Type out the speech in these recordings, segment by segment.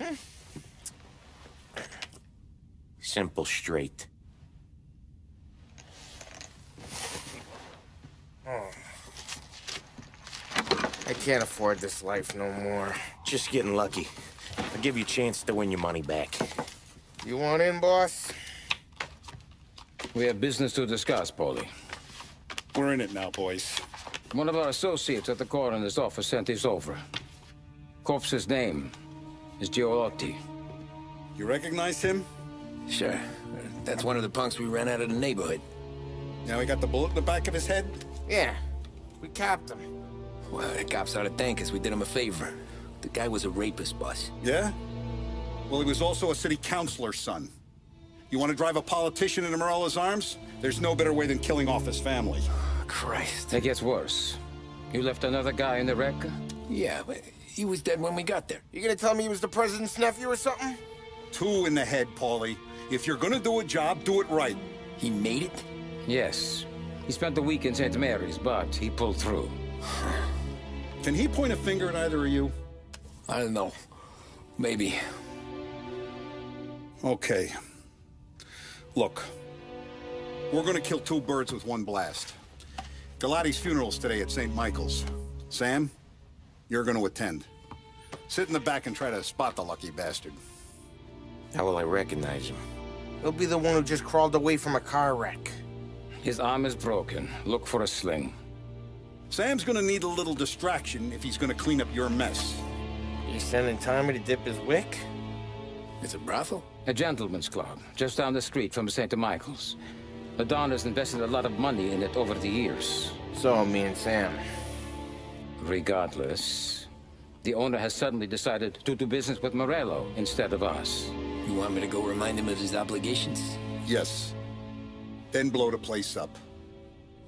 Hmm. Simple, straight. Hmm. I can't afford this life no more. Just getting lucky. I'll give you a chance to win your money back. You want in, boss? We have business to discuss, Paulie. We're in it now, boys. One of our associates at the coroner's office sent this over. Corpse's name is Giolotti. You recognize him? Sure. That's one of the punks we ran out of the neighborhood. Now he got the bullet in the back of his head? Yeah. We capped him. Well, the cops ought to thank us. We did him a favor. The guy was a rapist, boss. Yeah? Well, he was also a city councilor's son. You want to drive a politician into Morello's arms? There's no better way than killing off his family. Christ. It gets worse. You left another guy in the wreck? Yeah, but he was dead when we got there. You gonna tell me he was the president's nephew or something? Two in the head, Paulie. If you're gonna do a job, do it right. He made it? Yes. He spent the week in St. Mary's, but he pulled through. Can he point a finger at either of you? I don't know. Maybe. Okay. Look. We're gonna kill two birds with one blast. Galati's funeral's today at St. Michael's. Sam, you're gonna attend. Sit in the back and try to spot the lucky bastard. How will I recognize him? He'll be the one who just crawled away from a car wreck. His arm is broken. Look for a sling. Sam's gonna need a little distraction if he's gonna clean up your mess. You sending Tommy to dip his wick? It's a brothel? A gentleman's club, just down the street from St. Michael's. The Don has invested a lot of money in it over the years. So, me and Sam. Regardless, the owner has suddenly decided to do business with Morello instead of us. You want me to go remind him of his obligations? Yes. Then blow the place up.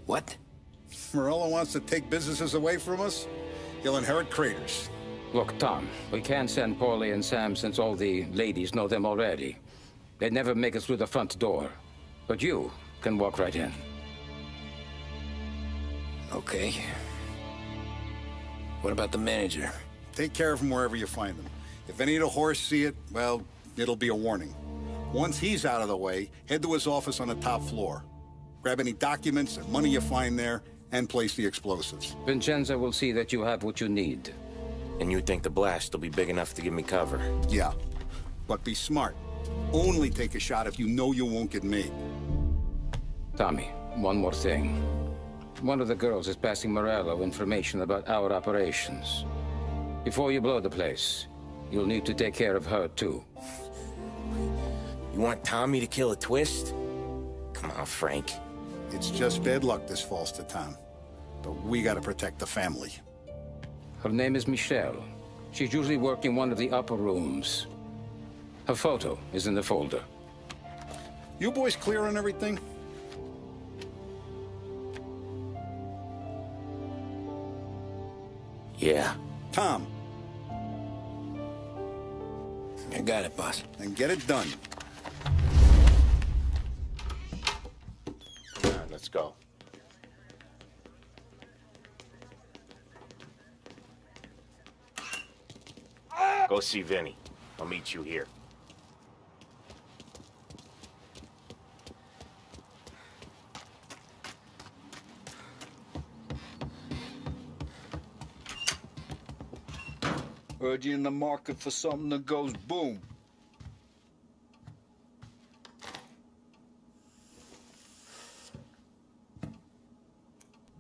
What? Morello wants to take businesses away from us? He'll inherit craters. Look, Tom, we can't send Paulie and Sam since all the ladies know them already. They'd never make it through the front door. But you can walk right in. Okay. What about the manager? Take care of him wherever you find him. If any of the horse see it, well, it'll be a warning. Once he's out of the way, head to his office on the top floor. Grab any documents and money you find there, and place the explosives. Vincenzo will see that you have what you need. And you think the blast will be big enough to give me cover? Yeah. But be smart. Only take a shot if you know you won't get made. Tommy, one more thing. One of the girls is passing Morello information about our operations. Before you blow the place, you'll need to take care of her, too. You want Tommy to kill a twist? Come on, Frank. It's just bad luck this falls to Tom. But we gotta protect the family. Her name is Michelle. She's usually working one of the upper rooms. Her photo is in the folder. You boys clear on everything? Yeah. Tom, I got it, boss. And get it done. Come on, let's go. Go see Vinny. I'll meet you here. Heard you in the market for something that goes boom.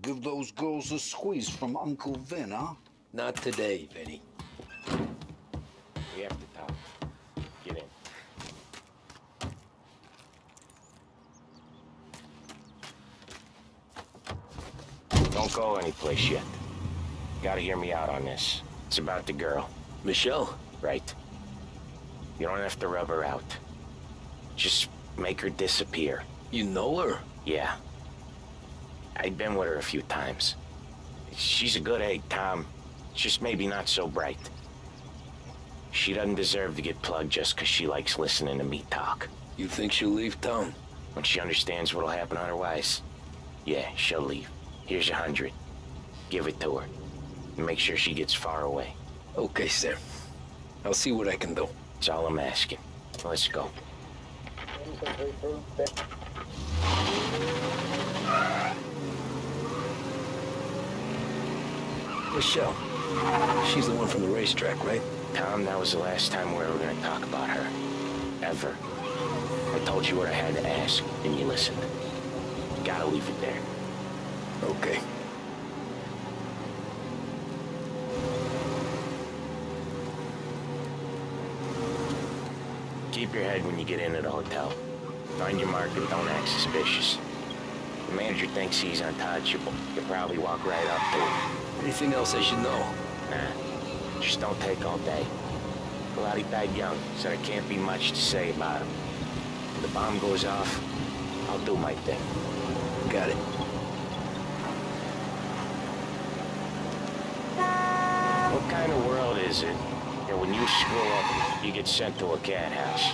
Give those girls a squeeze from Uncle Vin, huh? Not today, Vinny. We have to talk. Get in. Don't go anyplace yet. Gotta hear me out on this. It's about the girl. Michelle? Right. You don't have to rub her out. Just make her disappear. You know her? Yeah. I've been with her a few times. She's a good egg, Tom. Just maybe not so bright. She doesn't deserve to get plugged just 'cause she likes listening to me talk. You think she'll leave town? When she understands what'll happen otherwise, yeah, she'll leave. Here's a hundred. Give it to her. And make sure she gets far away. Okay, sir. I'll see what I can do. That's all I'm asking. Let's go. Michelle. She's the one from the racetrack, right? Tom, that was the last time we were gonna talk about her. Ever. I told you what I had to ask, and you listened. You gotta leave it there. Okay. Keep your head when you get into the hotel. Find your mark and don't act suspicious. The manager thinks he's untouchable. You'll probably walk right up to him. Anything else I should know? Nah, just don't take all day. Galati died young, so there can't be much to say about him. When the bomb goes off, I'll do my thing. Got it. What kind of world is it that when you screw up, you get sent to a cat house?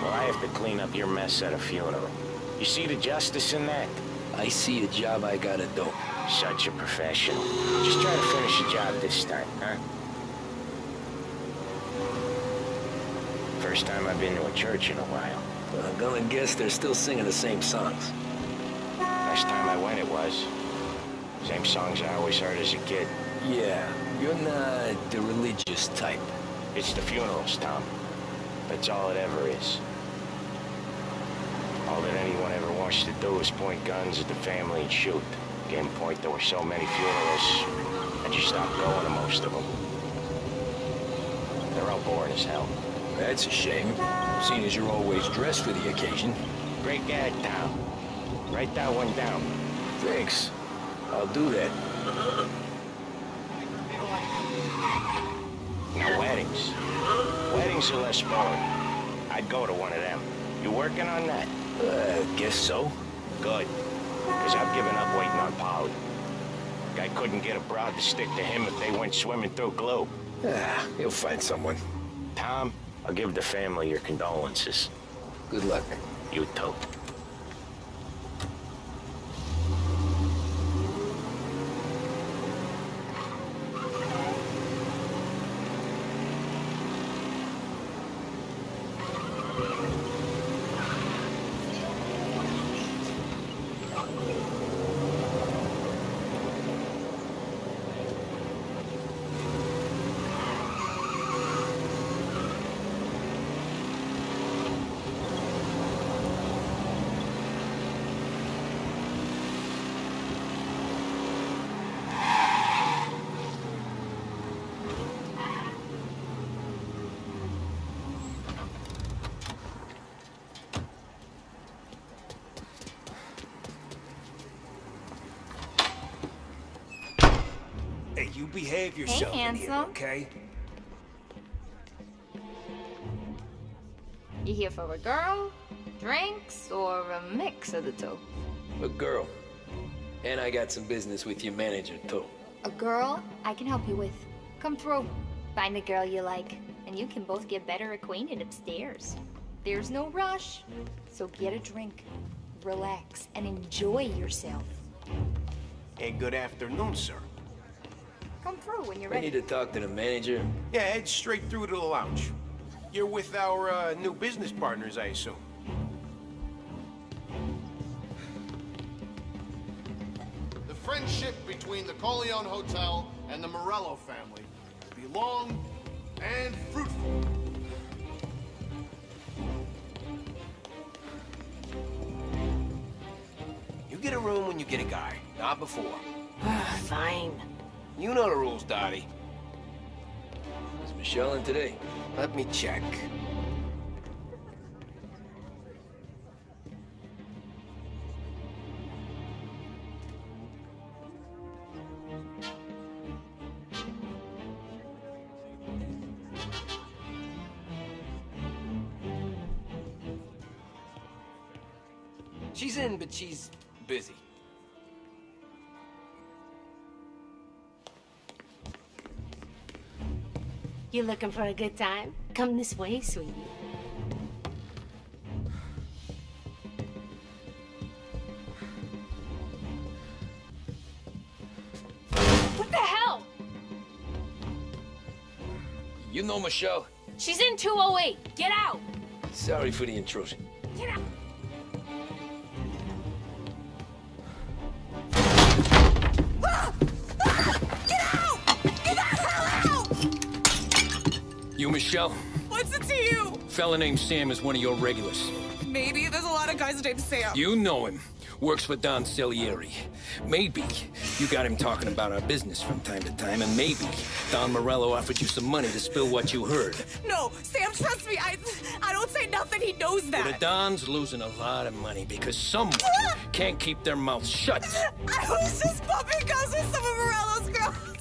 Well, I have to clean up your mess at a funeral. You see the justice in that? I see the job I gotta do. Such a professional. Just try to finish the job this time, huh? First time I've been to a church in a while. Well, I'm gonna guess they're still singing the same songs. Last time I went it was. Same songs I always heard as a kid. Yeah, you're not the religious type. It's the funerals, Tom. That's all it ever is. All that anyone ever wants to do is point guns at the family and shoot. Game point, there were so many funerals, I just stopped going to most of them. They're all boring as hell. That's a shame, seeing as you're always dressed for the occasion. Great gag, Tom. Write that one down. Thanks. I'll do that. Now, weddings. Weddings are less boring. I'd go to one of them. You working on that? Uh, guess so. Good. Because I've given up waiting on Paulie. Guy couldn't get a broad to stick to him if they went swimming through glue. Ah, you'll find someone. Tom, I'll give the family your condolences. Good luck. You too. You behave yourself in here, handsome. okay? You here for a girl, drinks, or a mix of the two? A girl. And I got some business with your manager, too. A girl I can help you with. Come through. Find the girl you like, and you can both get better acquainted upstairs. There's no rush, so get a drink, relax, and enjoy yourself. Hey, good afternoon, sir. Come through when you're We ready. need to talk to the manager. Yeah, head straight through to the lounge. You're with our uh, new business partners, I assume. The friendship between the Corleone Hotel and the Morello family will be long and fruitful. You get a room when you get a guy, not before. Fine. You know the rules, Dottie. Is Michelle in today? Let me check. She's in, but she's busy. You looking for a good time? Come this way, sweetie. What the hell? You know Michelle? She's in 208. Get out. Sorry for the intrusion. Michelle? What's it to you? Fella named Sam is one of your regulars. Maybe there's a lot of guys named Sam. You know him. Works for Don Salieri. Maybe you got him talking about our business from time to time, and maybe Don Morello offered you some money to spill what you heard. No, Sam, trust me. I, I don't say nothing. He knows that. But the. Don's losing a lot of money because someone can't keep their mouth shut. I was just bumping guns with some of Morello's girls.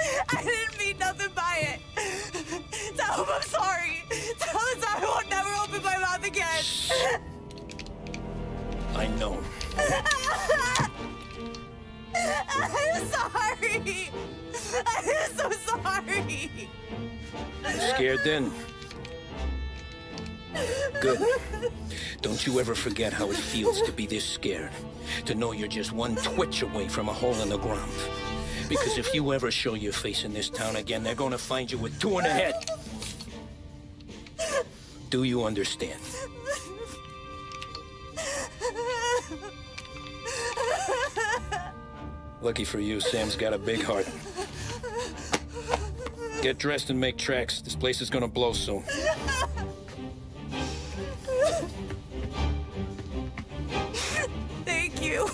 I didn't mean nothing by it. I'm sorry. Tell him I won't never open my mouth again. I know. I'm sorry. I'm so sorry. Scared then? Good. Don't you ever forget how it feels to be this scared. To know you're just one twitch away from a hole in the ground. Because if you ever show your face in this town again, they're gonna find you with two in the head. Do you understand? Lucky for you, Sam's got a big heart. Get dressed and make tracks. This place is gonna blow soon. Thank you.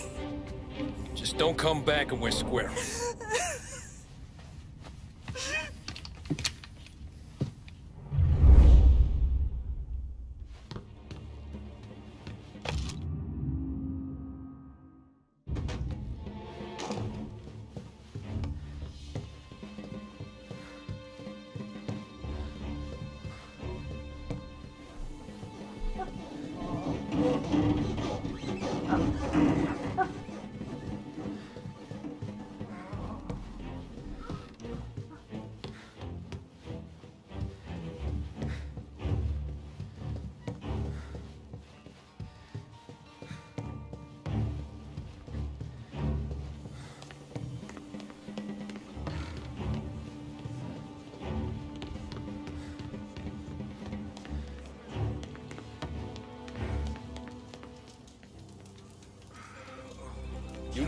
Just don't come back and we're square.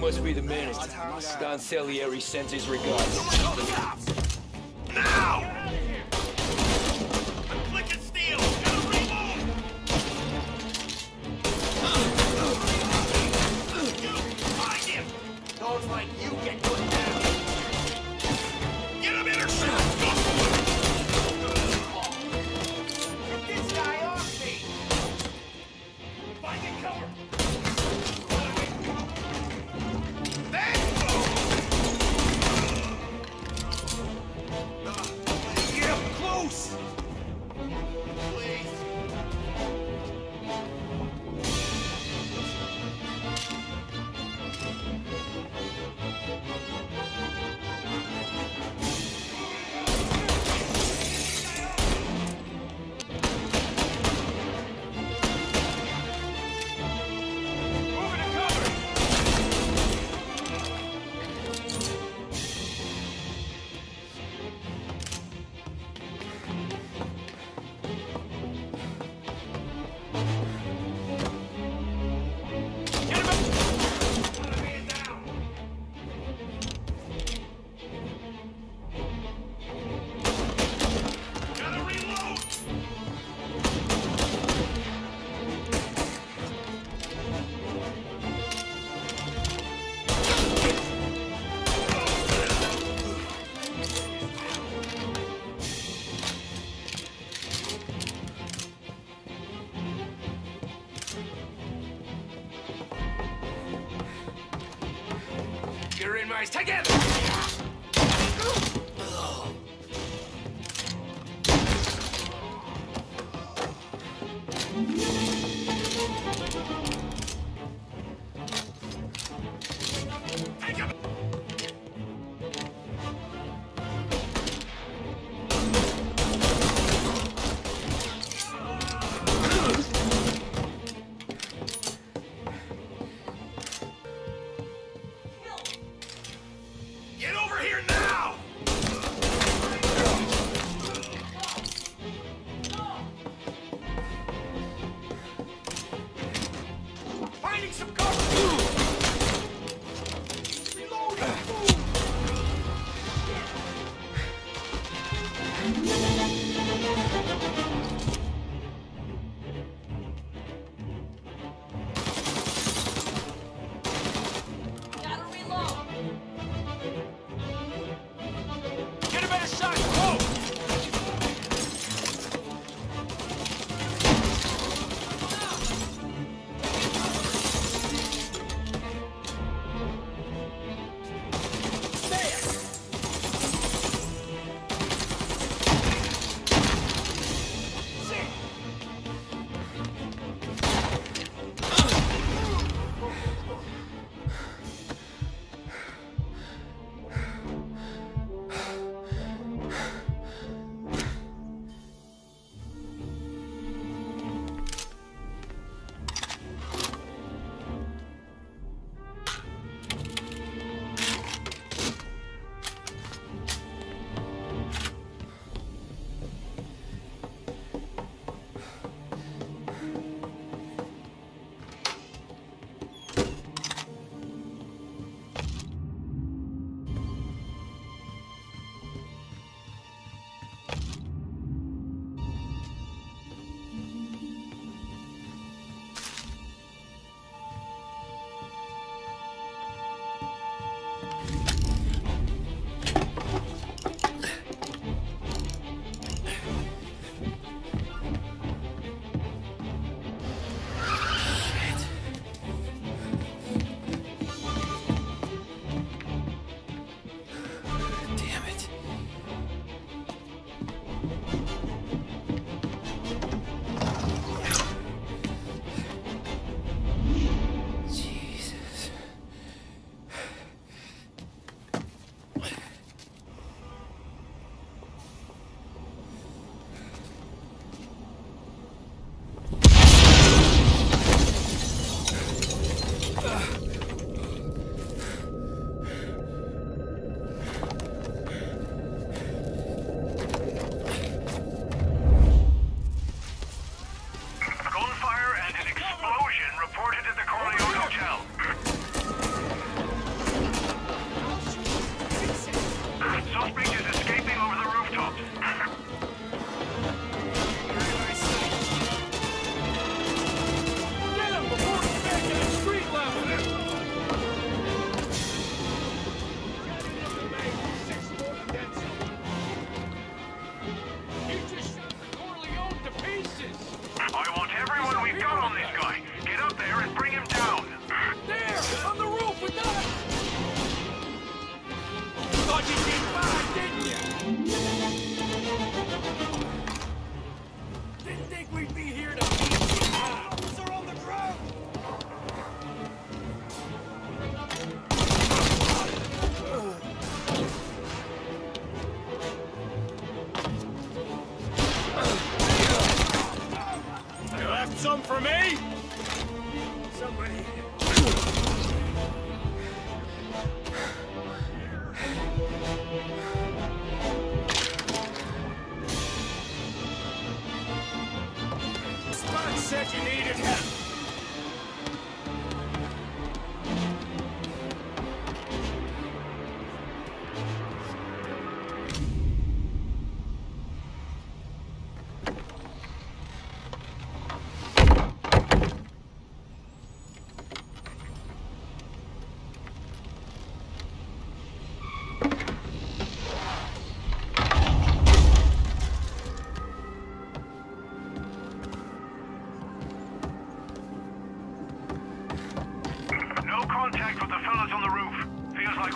Must be the manager. Don Salieri sends his regards.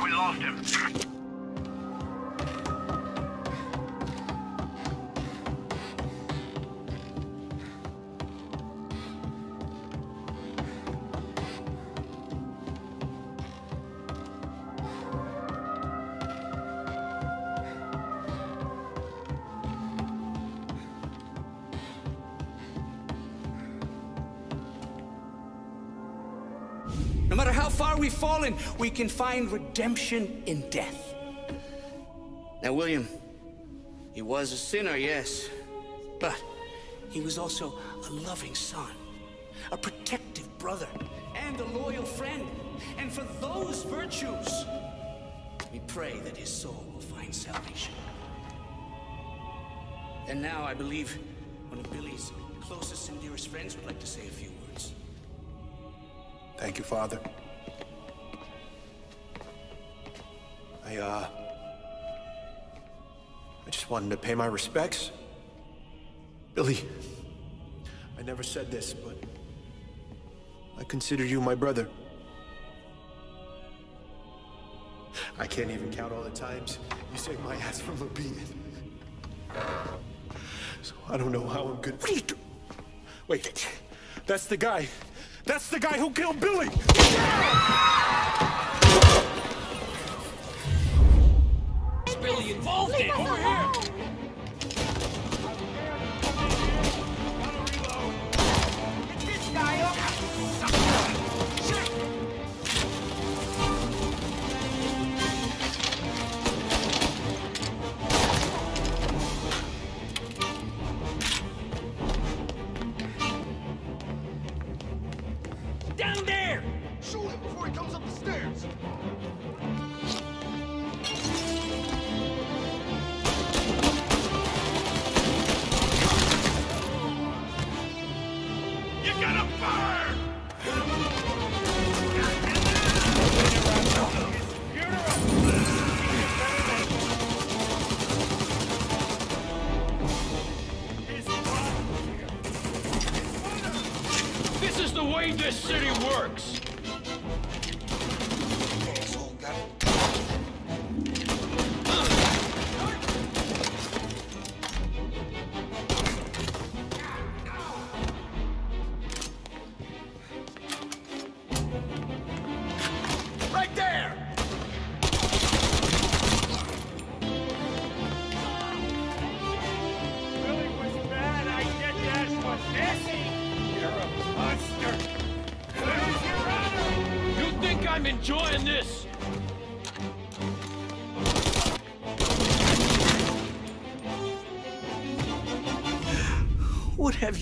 We lost him. Fallen, we can find redemption in death. Now, William, he was a sinner, yes, but he was also a loving son, a protective brother, and a loyal friend. And for those virtues, we pray that his soul will find salvation. And now I believe one of Billy's closest and dearest friends would like to say a few words. Thank you, Father. I, uh... I just wanted to pay my respects. Billy, I never said this, but... I consider you my brother. I can't even count all the times you saved my ass from a beating. So I don't know how I'm good. What are you do- Wait, that's the guy. That's the guy who killed Billy! Billy involved in. Over here.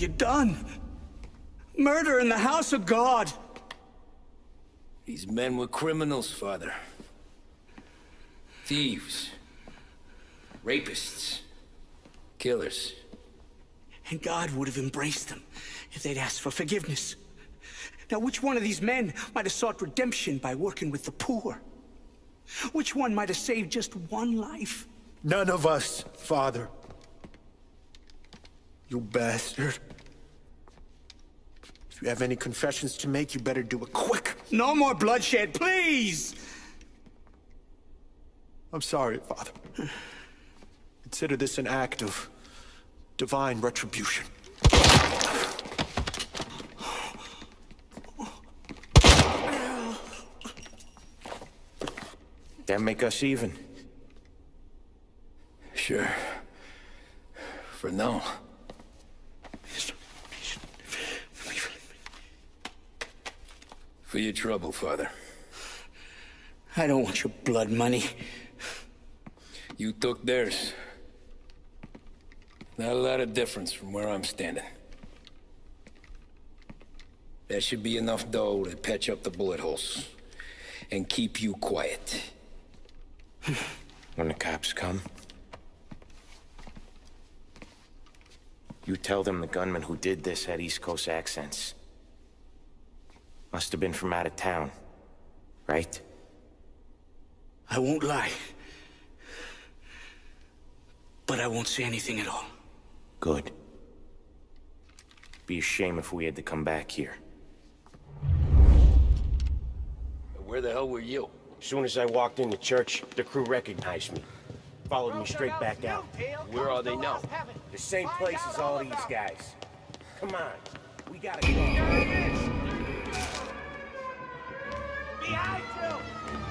You done? Murder in the house of God! These men were criminals, Father. Thieves. Rapists. Killers. And God would have embraced them if they'd asked for forgiveness. Now, which one of these men might have sought redemption by working with the poor? Which one might have saved just one life? None of us, Father. You bastard. If you have any confessions to make, you better do it quick. No more bloodshed, please! I'm sorry, Father. Consider this an act of divine retribution. That make us even. Sure. For now. For your trouble, Father. I don't want your blood money. You took theirs. Not a lot of difference from where I'm standing. That should be enough dough to patch up the bullet holes. And keep you quiet. When the cops come, you tell them the gunman who did this had East Coast accents. Must have been from out of town, right? I won't lie. But I won't say anything at all. Good. Be a shame if we had to come back here. Where the hell were you? As soon as I walked in the church, the crew recognized me. Followed me straight back out. Where are they now? The same place as all these guys. Come on, we gotta go. Behind you!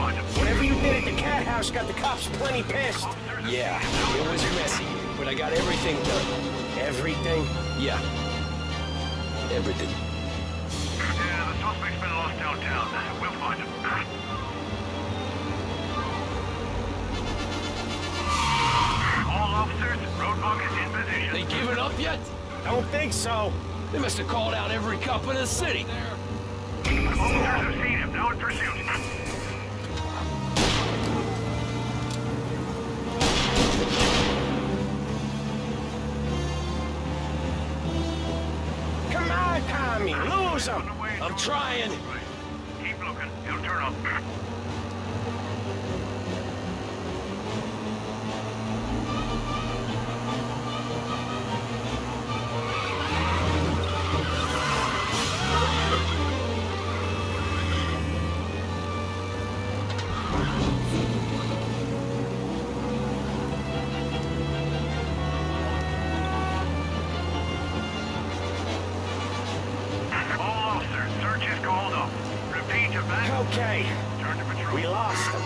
We'll find him. Whatever you did at the cat house got the cops plenty pissed. Yeah, it was messy, but I got everything done. Everything? Yeah. Everything. Yeah, the suspect's been lost downtown. We'll find him. All officers, roadblock is in position. They given up yet? I don't think so. They must have called out every cop in the city. Officers have seen him. Now in pursuit. Tommy, lose him. I'm trying. Keep looking. He'll turn up. Okay, Turn to patrol. we lost him.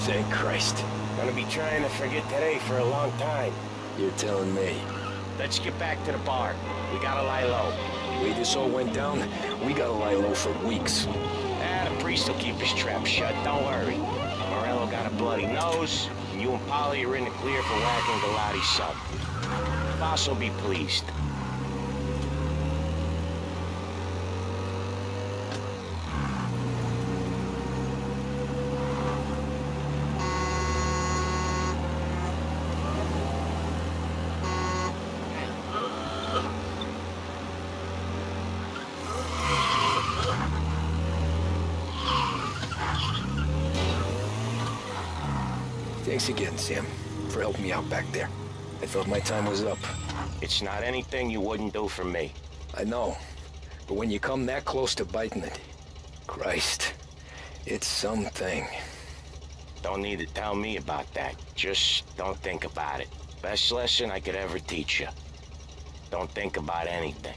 Thank Christ. Gonna be trying to forget today for a long time. You're telling me. Let's get back to the bar. We gotta lie low. The way this all went down, we gotta lie low for weeks. Ah, the priest will keep his trap shut, don't worry. Morello got a bloody nose, and you and Paulie are in the clear for whacking Galati's son. Boss will be pleased. Thanks again, Sam, for helping me out back there. I thought my time was up. It's not anything you wouldn't do for me. I know. But when you come that close to biting it, Christ, it's something. Don't need to tell me about that. Just don't think about it. Best lesson I could ever teach you. Don't think about anything.